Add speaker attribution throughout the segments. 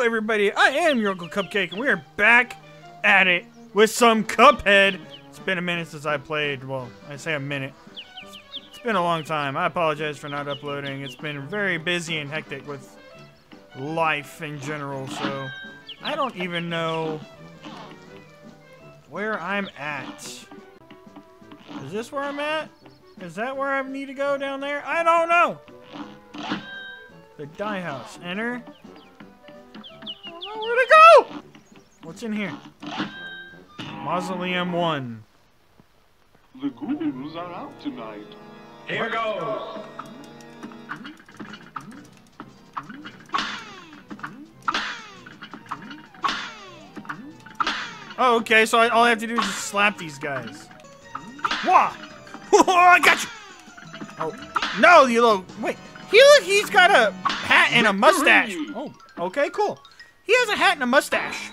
Speaker 1: Everybody. I am your Uncle Cupcake, and we are back at it with some Cuphead. It's been a minute since I played. Well, I say a minute. It's been a long time. I apologize for not uploading. It's been very busy and hectic with life in general, so I don't even know where I'm at. Is this where I'm at? Is that where I need to go down there? I don't know. The die house. Enter. What's in here? Mausoleum 1.
Speaker 2: The ghouls are out tonight.
Speaker 3: Here goes.
Speaker 1: Oh, okay, so I, all I have to do is just slap these guys. Wah! Oh, I got you! Oh, no, you little... Wait, he, he's got a hat and a mustache. Oh, okay, cool. He has a hat and a mustache.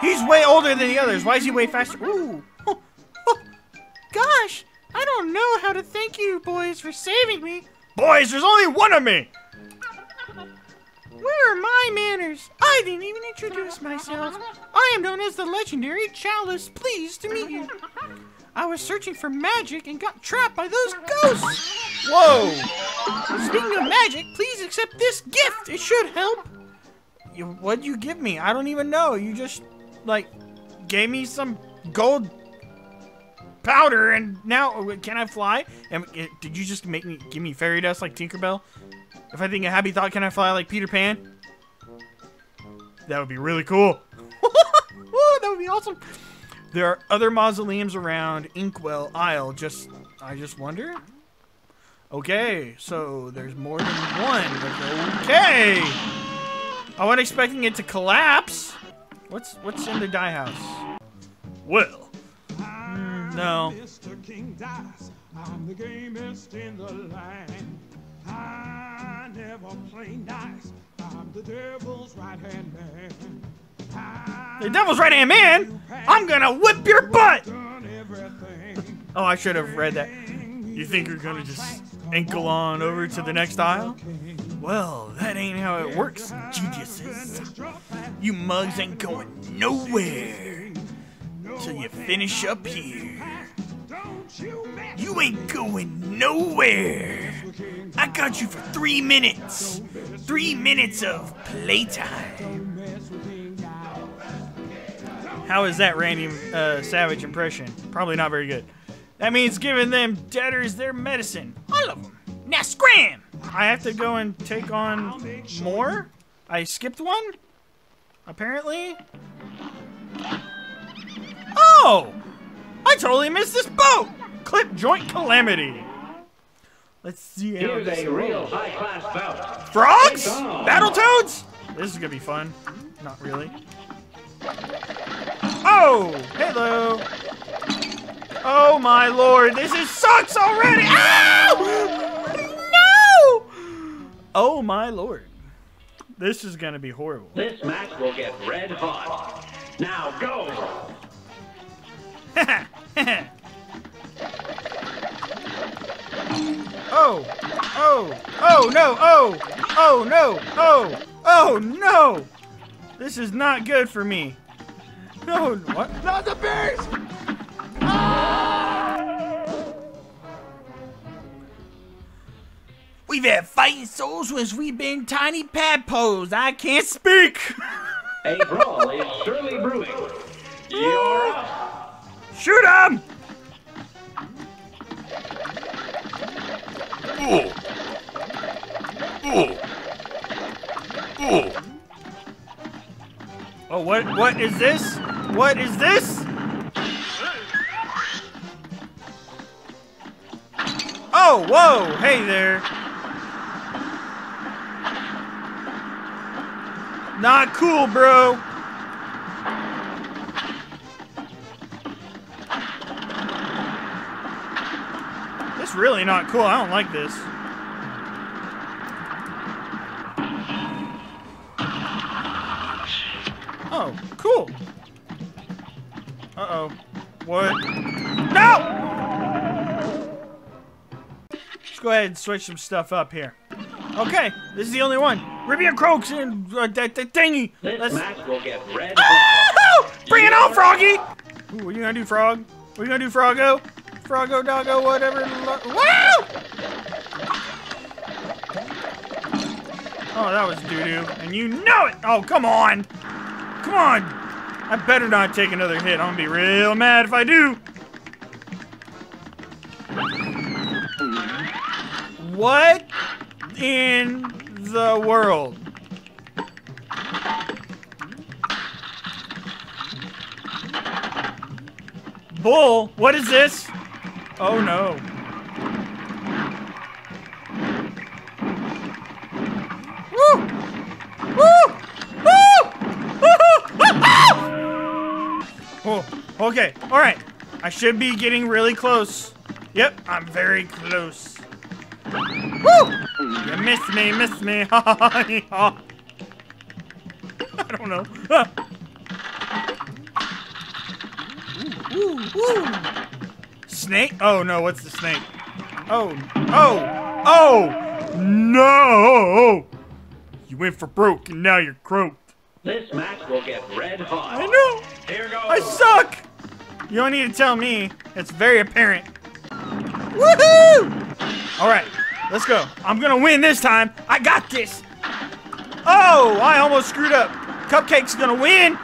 Speaker 1: He's way older than the others. Why is he way faster? Ooh. Gosh, I don't know how to thank you, boys, for saving me. Boys, there's only one of me! Where are my manners? I didn't even introduce myself. I am known as the legendary Chalice. Pleased to meet you. I was searching for magic and got trapped by those ghosts. Whoa! Speaking of magic, please accept this gift. It should help. What'd you give me? I don't even know. You just, like, gave me some gold powder and now, oh, can I fly? And, uh, did you just make me, give me fairy dust like Tinkerbell? If I think a happy thought, can I fly like Peter Pan? That would be really cool. Woo, that would be awesome. There are other mausoleums around Inkwell Isle. Just, I just wonder. Okay, so there's more than one. Okay. I wasn't expecting it to collapse. What's what's in the die house? Well, mm, no.
Speaker 4: Mr. King Dice, I'm the gamest in the land. I never play nice. I'm the devil's right hand man. I
Speaker 1: The devil's right hand man. I'm gonna whip your butt. Oh, I should have read that. You think you're gonna just ankle on over to the next aisle? Well, that ain't how it works, geniuses. You mugs ain't going nowhere till you finish up here.
Speaker 4: You
Speaker 1: ain't going nowhere. I got you for three minutes. Three minutes of playtime. How is that Randy uh, Savage impression? Probably not very good. That means giving them debtors their medicine. All of them. Now scram! I have to go and take on more? I skipped one? Apparently? Oh! I totally missed this boat! Clip joint calamity. Let's see how
Speaker 3: Here's
Speaker 1: this
Speaker 3: a real high-class bout.
Speaker 1: Frogs?
Speaker 3: Take on.
Speaker 1: Battletoads? This is gonna be fun. Not really. Oh! Hello! Oh my lord, this is sucks already! Ow! No! Oh my lord. This is gonna be horrible.
Speaker 3: This match will get red hot. Now go.
Speaker 1: Oh! Oh! Oh no! Oh! Oh no! Oh! Oh no! This is not good for me. No, what?
Speaker 2: Not the bears!
Speaker 1: We've had fighting souls since we've been tiny padpoles. I can't speak.
Speaker 3: A brawl is surely brewing. You're up.
Speaker 1: Shoot him! Oh, what? What is this? What is this? Oh, whoa! Hey there. Not cool, bro. This really not cool. I don't like this. Oh, cool. Uh-oh. What? No! Let's go ahead and switch some stuff up here. Okay, this is the only one. Ribby and Croaks and uh, that, that thingy.
Speaker 3: This
Speaker 1: Let's.
Speaker 3: match will get red.
Speaker 1: Oh! Bring it on, Froggy! Ooh, what are you gonna do, Frog? What are you gonna do, Froggo? Froggo, doggo, whatever. Wow! Oh, that was doo doo, and you know it. Oh, come on, come on. I better not take another hit. I'm gonna be real mad if I do. What in the world? Bull, what is this? Oh no. Woo! Woo! Woo! Oh, okay. All right. I should be getting really close. Yep, I'm very close. Woo! You missed me, miss me. I don't know. Ooh, ooh. Snake? Oh no, what's the snake? Oh, oh, oh, no! You went for broke and now you're croaked.
Speaker 3: This match will get red hot.
Speaker 1: I know!
Speaker 3: Here goes.
Speaker 1: I suck! You don't need to tell me. It's very apparent. Woohoo! Alright, let's go. I'm gonna win this time. I got this! Oh, I almost screwed up. Cupcake's gonna win!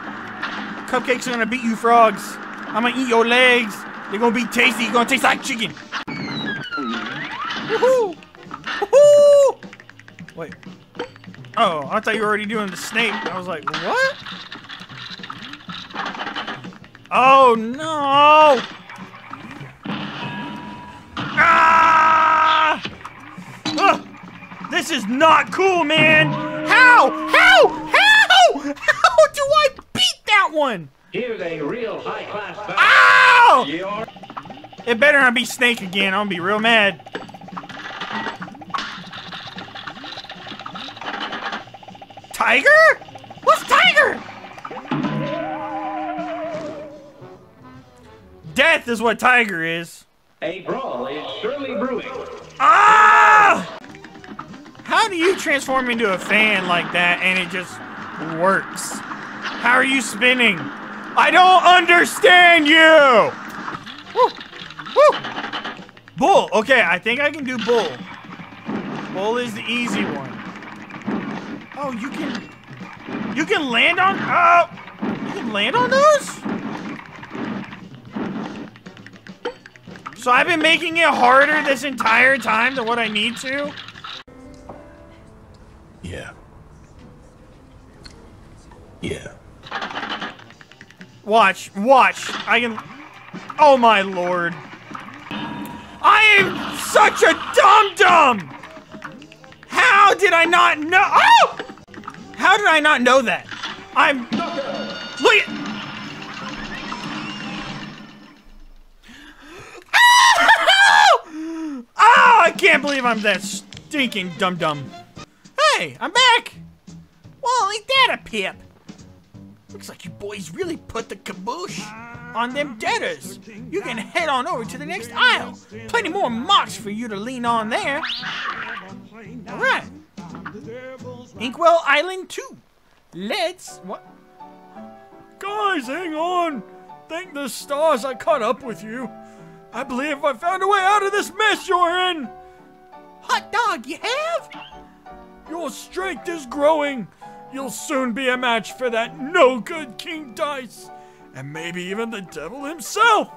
Speaker 1: Cupcake's gonna beat you frogs. I'm gonna eat your legs. They're gonna be tasty. You're gonna taste like chicken. Woohoo! Woohoo! Wait. Oh, I thought you were already doing the snake. I was like, what? Oh no! This is not cool, man! How? How? How? How do I beat that one?
Speaker 3: Here's a real high-class battle.
Speaker 1: Ow!
Speaker 3: Your
Speaker 1: It better not be Snake again. I'm gonna be real mad. Tiger? What's Tiger? Death is what Tiger is.
Speaker 3: a brawl is surely brewing.
Speaker 1: Ah! How do you transform into a fan like that and it just works? How are you spinning? I don't understand you! Woo! Woo! Bull. Okay, I think I can do bull. Bull is the easy one. Oh, you can... You can land on... Oh! You can land on those? So I've been making it harder this entire time than what I need to?
Speaker 5: Yeah. Yeah.
Speaker 1: Watch, watch. I can. Oh my lord. I am such a dum dum. How did I not know? Oh! How did I not know that? I'm. Look. Oh, I can't believe I'm that stinking dum dum. Hey, I'm back. Well, ain't that a pip? Looks like you boys really put the caboose on them debtors. You can head on over to the next aisle. Plenty more mocks for you to lean on there. All right. Inkwell Island 2. Let's... What? Guys, hang on. Thank the stars I caught up with you. I believe I found a way out of this mess you're in. Hot dog, you have? Your strength is growing. You'll soon be a match for that no good King Dice. And maybe even the devil himself.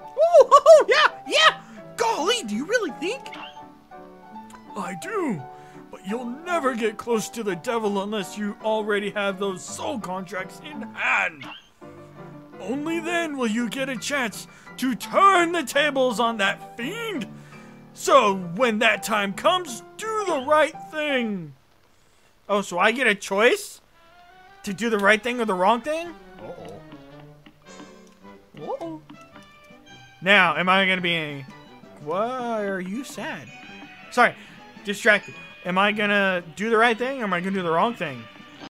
Speaker 1: Oh, oh, yeah, yeah. Golly, do you really think? I do. But you'll never get close to the devil unless you already have those soul contracts in hand. Only then will you get a chance to turn the tables on that fiend. So when that time comes, do the right thing. Oh, so I get a choice to do the right thing or the wrong thing? Uh-oh. Uh-oh. Now, am I gonna be a... Why are you sad? Sorry, distracted. Am I gonna do the right thing or am I gonna do the wrong thing?